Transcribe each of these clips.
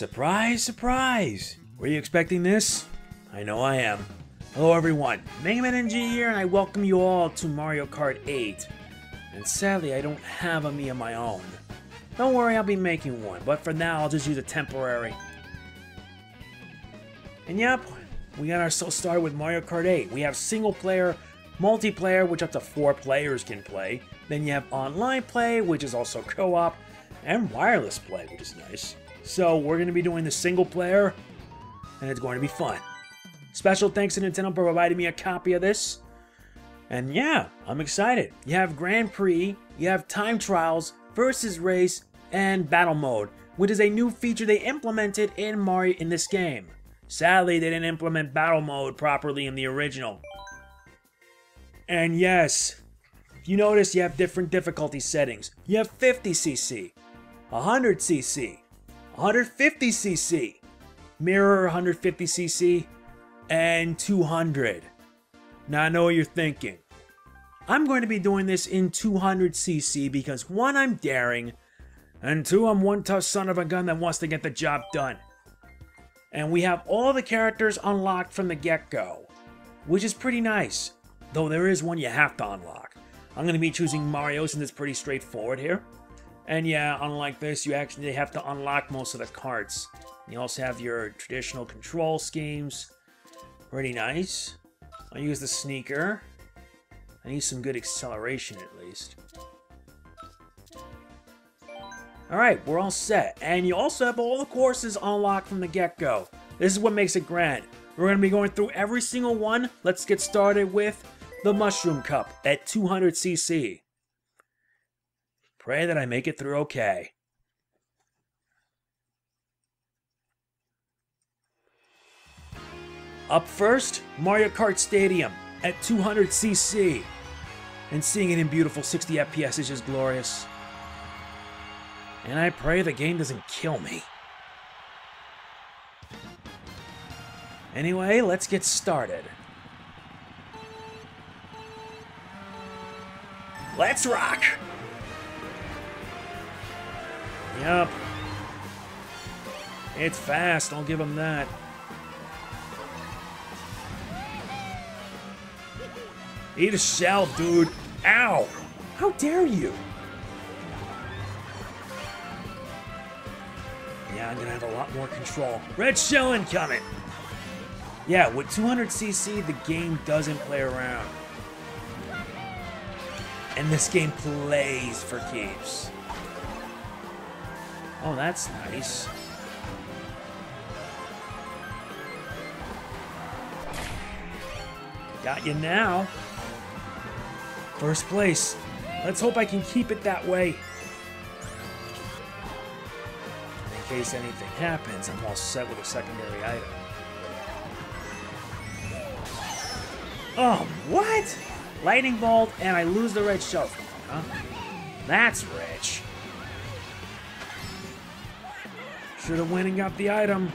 Surprise, surprise! Were you expecting this? I know I am. Hello everyone, Mega NG here, and I welcome you all to Mario Kart 8. And sadly, I don't have a Mii of my own. Don't worry, I'll be making one, but for now, I'll just use a temporary. And yep, we got ourselves started with Mario Kart 8. We have single player, multiplayer, which up to four players can play. Then you have online play, which is also co-op, and wireless play, which is nice. So we're going to be doing the single player, and it's going to be fun. Special thanks to Nintendo for providing me a copy of this. And yeah, I'm excited. You have Grand Prix, you have Time Trials, Versus Race, and Battle Mode, which is a new feature they implemented in Mario in this game. Sadly, they didn't implement Battle Mode properly in the original. And yes, you notice, you have different difficulty settings. You have 50cc, 100cc, 150cc, mirror 150cc, and 200. Now I know what you're thinking. I'm going to be doing this in 200cc because one, I'm daring, and two, I'm one tough son of a gun that wants to get the job done. And we have all the characters unlocked from the get-go, which is pretty nice, though there is one you have to unlock. I'm going to be choosing Mario since it's pretty straightforward here. And yeah, unlike this, you actually have to unlock most of the karts. You also have your traditional control schemes. Pretty nice. I'll use the sneaker. I need some good acceleration at least. Alright, we're all set. And you also have all the courses unlocked from the get-go. This is what makes it grand. We're going to be going through every single one. Let's get started with the Mushroom Cup at 200cc. Pray that I make it through okay. Up first, Mario Kart Stadium at 200cc. And seeing it in beautiful 60 FPS is just glorious. And I pray the game doesn't kill me. Anyway, let's get started. Let's rock! Yup. It's fast, I'll give him that. Eat a shell, dude. Ow! How dare you? Yeah, I'm gonna have a lot more control. Red shell incoming! Yeah, with 200cc, the game doesn't play around. And this game plays for keeps. Oh, that's nice. Got you now. First place. Let's hope I can keep it that way. In case anything happens, I'm all set with a secondary item. Oh, what? Lightning bolt, and I lose the red shell. Huh? That's rich. Have went and got the item.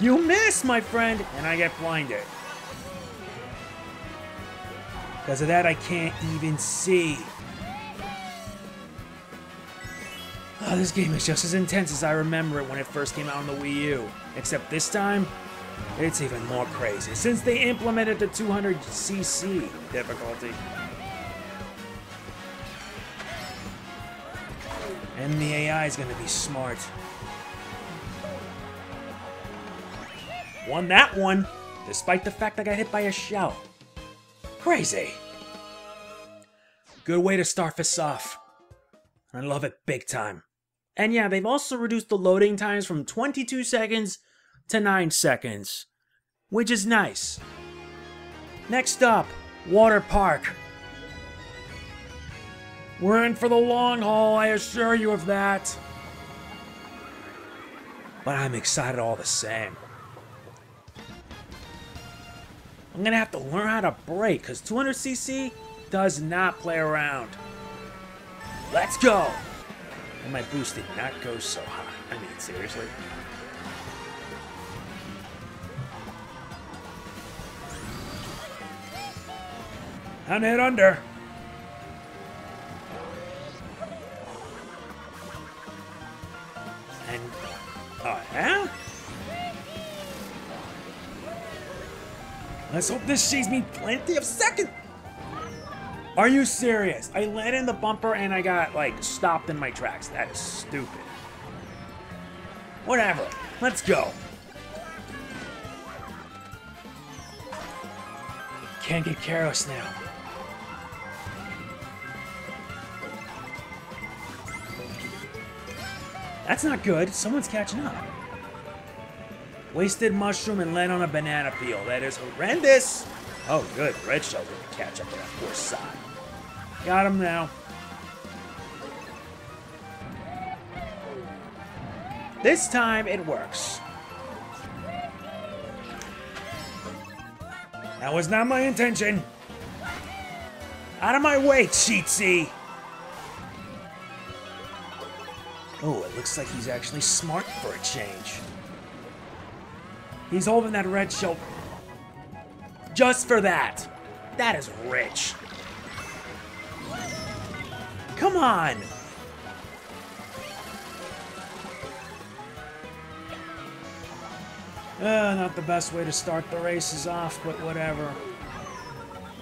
You miss, my friend! And I get blinded. Because of that, I can't even see. Oh, this game is just as intense as I remember it when it first came out on the Wii U. Except this time, it's even more crazy, since they implemented the 200cc difficulty. And the AI is gonna be smart. Won that one, despite the fact I got hit by a shell. Crazy. Good way to start this off. I love it big time. And yeah, they've also reduced the loading times from 22 seconds to 9 seconds, which is nice. Next up, Water Park. We're in for the long haul, I assure you of that. But I'm excited all the same. I'm gonna have to learn how to brake, because 200cc does not play around. Let's go! And my boost did not go so high. I mean, seriously? I'm hit under. Let's hope this saves me plenty of seconds. Are you serious? I landed in the bumper and I got, like, stopped in my tracks. That is stupid. Whatever. Let's go. Can't get careless now. That's not good. Someone's catching up. Wasted mushroom and land on a banana peel. That is horrendous. Oh, good. Red shell's gonna catch up to that poor side. Got him now. This time it works. That was not my intention. Out of my way, Cheatsy! Oh, it looks like he's actually smart for a change. He's holding that red shell just for that. That is rich. Come on! Uh, not the best way to start the races off, but whatever.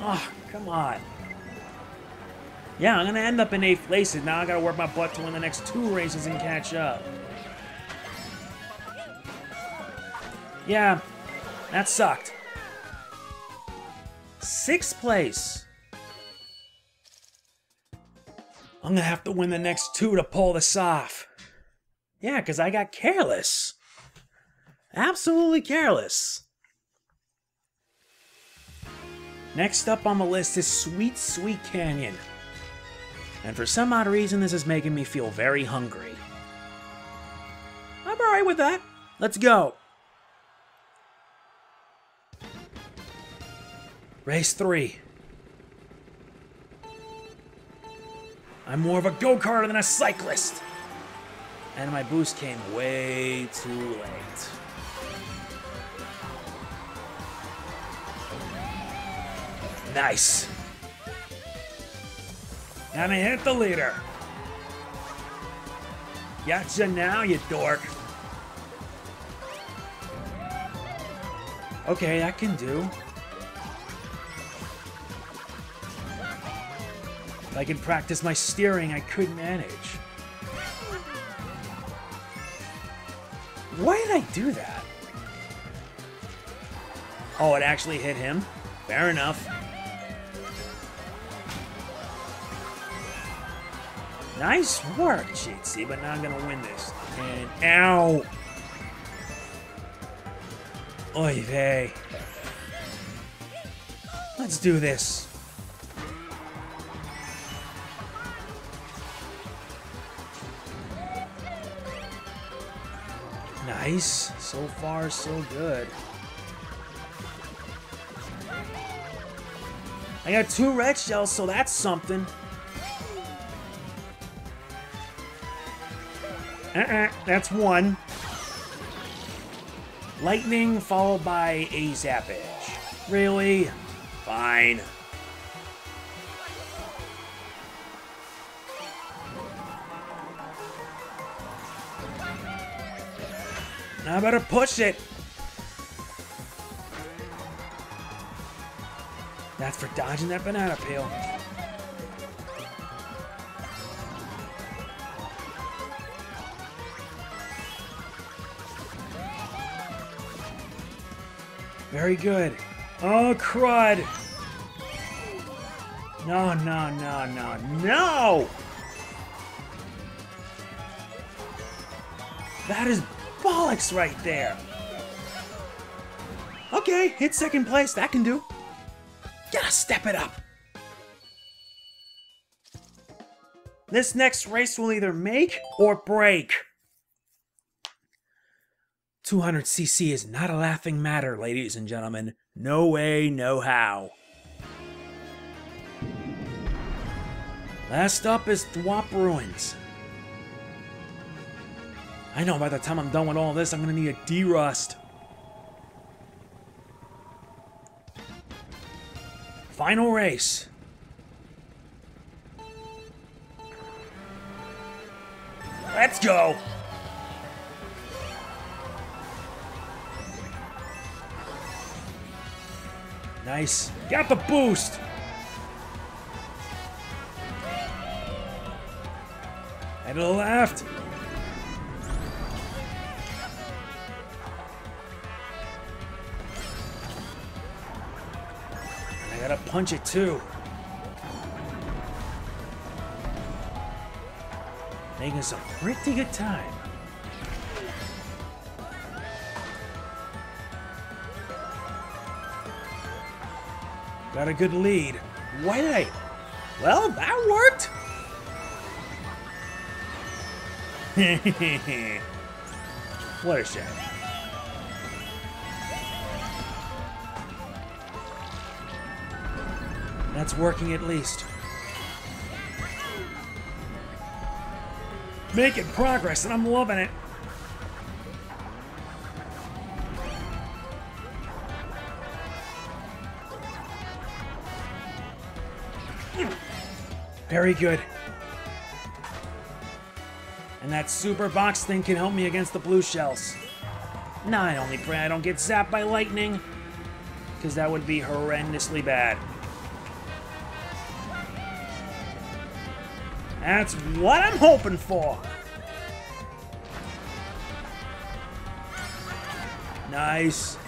Oh, come on. Yeah, I'm gonna end up in 8th place, and now I gotta work my butt to win the next two races and catch up. Yeah, that sucked. Sixth place. I'm gonna have to win the next two to pull this off. Yeah, because I got careless. Absolutely careless. Next up on the list is Sweet Sweet Canyon. And for some odd reason, this is making me feel very hungry. I'm alright with that. Let's go. Race 3. I'm more of a go-karter than a cyclist. And my boost came way too late. Nice. And I hit the leader. Gotcha now, you dork. Okay, I can do. I could practice my steering, I could manage. Why did I do that? Oh, it actually hit him? Fair enough. Nice work, Cheatsy, but now I'm gonna win this. And ow! Oy vey. Let's do this. Nice. So far, so good. I got two red shells, so that's something. Uh-uh, that's one. Lightning followed by a zap edge. Really? Fine. I better push it. That's for dodging that banana peel. Very good. Oh, crud. No, no, no, no, no! That is bollocks right there. Okay, hit second place. That can do. Gotta step it up. This next race will either make or break. 200cc is not a laughing matter, ladies and gentlemen. No way, no how. Last up is Thwomp Ruins. I know by the time I'm done with all this, I'm gonna need a derust. Final race. Let's go. Nice. Got the boost. And to the left. Gotta punch it too. Making some pretty good time. Got a good lead. Why did I... Well, that worked! what a shame. That's working at least. Making progress, and I'm loving it. Very good. And that super box thing can help me against the blue shells. Now I only pray I don't get zapped by lightning. Because that would be horrendously bad. That's what I'm hoping for. Nice.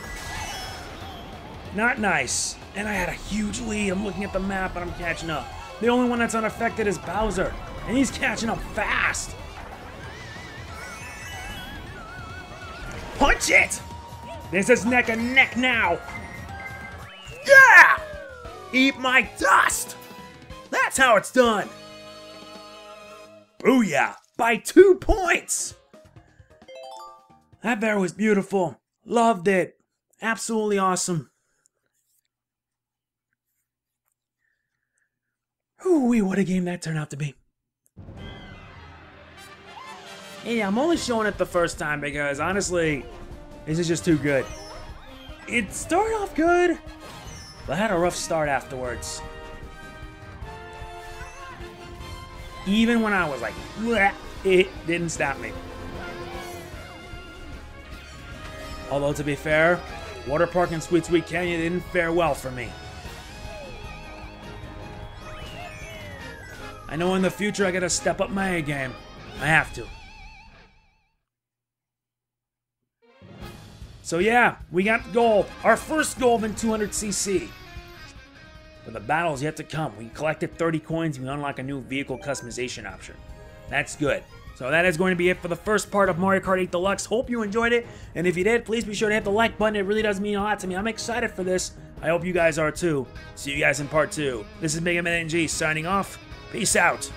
Not nice. And I had a huge lead. I'm looking at the map and I'm catching up. The only one that's unaffected is Bowser. And he's catching up fast. Punch it! This is neck and neck now. Yeah! Eat my dust! That's how it's done. Booyah! By two points! That bear was beautiful. Loved it. Absolutely awesome. Ooh, what a game that turned out to be. Yeah, I'm only showing it the first time because honestly, this is just too good. It started off good, but had a rough start afterwards. Even when I was like, it didn't stop me. Although to be fair, Water Park and Sweet Sweet Canyon didn't fare well for me. I know in the future I gotta step up my game. I have to. So yeah, we got gold. Our first gold in 200cc. But the battle's yet to come. We collected 30 coins and we unlock a new vehicle customization option. That's good. So that is going to be it for the first part of Mario Kart 8 Deluxe. Hope you enjoyed it. And if you did, please be sure to hit the like button. It really does mean a lot to me. I'm excited for this. I hope you guys are too. See you guys in part 2. This is Mega Man NG signing off. Peace out.